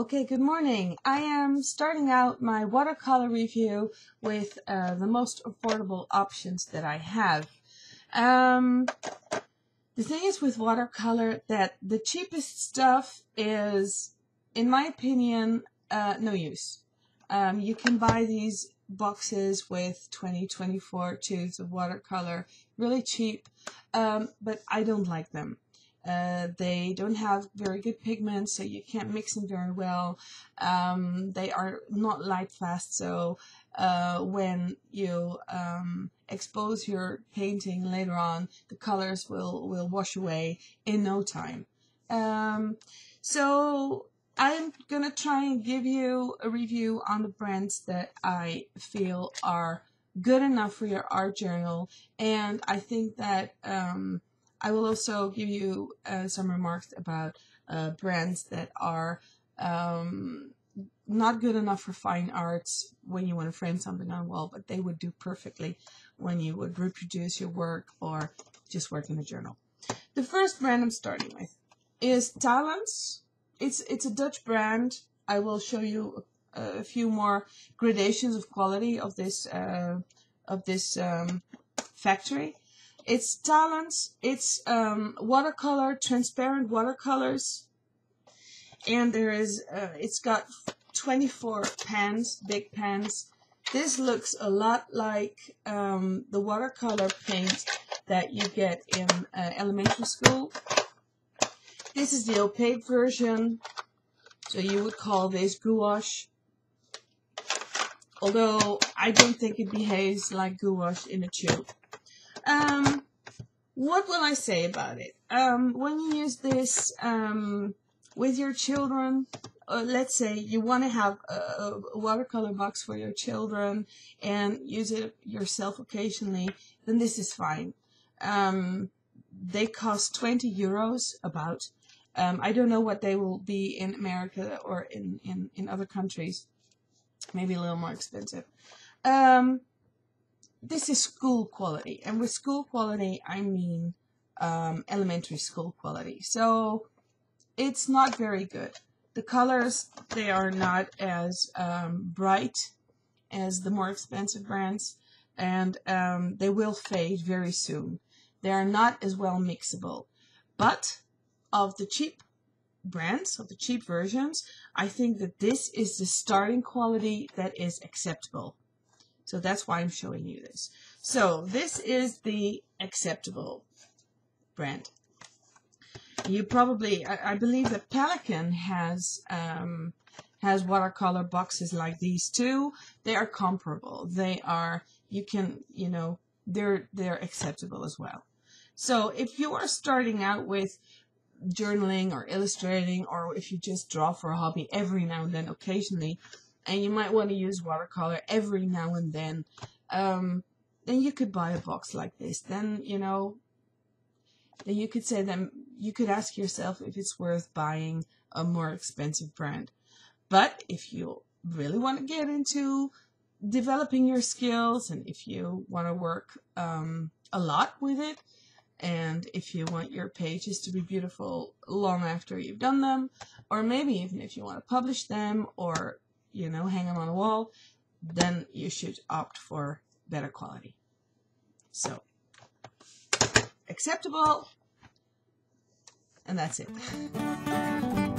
Okay, good morning. I am starting out my watercolor review with uh, the most affordable options that I have. Um, the thing is with watercolor that the cheapest stuff is, in my opinion, uh, no use. Um, you can buy these boxes with 20, 24 tubes of watercolor, really cheap, um, but I don't like them. Uh, they don't have very good pigments, so you can't mix them very well. Um, they are not light fast, so uh, when you um, expose your painting later on, the colors will, will wash away in no time. Um, so I'm going to try and give you a review on the brands that I feel are good enough for your art journal, and I think that um, I will also give you uh, some remarks about uh, brands that are um, not good enough for fine arts when you want to frame something on a wall, but they would do perfectly when you would reproduce your work or just work in a journal. The first brand I'm starting with is Talens. It's it's a Dutch brand. I will show you a, a few more gradations of quality of this uh, of this um, factory. It's Talens. It's um, watercolor, transparent watercolors. And there is, uh, it's got 24 pans, big pans. This looks a lot like um, the watercolor paint that you get in uh, elementary school. This is the opaque version. So you would call this gouache. Although I don't think it behaves like gouache in a tube. Um, what will I say about it? Um, when you use this um, with your children, uh, let's say you want to have a, a, watercolor box for your children and use it yourself occasionally, then this is fine. Um, they cost 20 euros about. Um, I don't know what they will be in America or in, in, in other countries. Maybe a little more expensive. Um, this is school quality. And with school quality, I mean um, elementary school quality. So it's not very good. The colors, they are not as um, bright as the more expensive brands, and um, they will fade very soon. They are not as well mixable. But of the cheap brands, of the cheap versions, I think that this is the starting quality that is acceptable. So that's why I'm showing you this. So this is the acceptable brand. You probably, I, I believe that Pelikan has um, has watercolor boxes like these too. They are comparable. They are, you can, you know, they're they're acceptable as well. So if you are starting out with journaling or illustrating, or if you just draw for a hobby every now and then, occasionally, and you might want to use watercolor every now and then, um, then you could buy a box like this. Then, you know, then you could say then you could ask yourself if it's worth buying a more expensive brand. But if you really want to get into developing your skills and if you want to work um, a lot with it, and if you want your pages to be beautiful long after you've done them, or maybe even if you want to publish them or you know, hang them on the wall, then you should opt for better quality. So, acceptable, and that's it.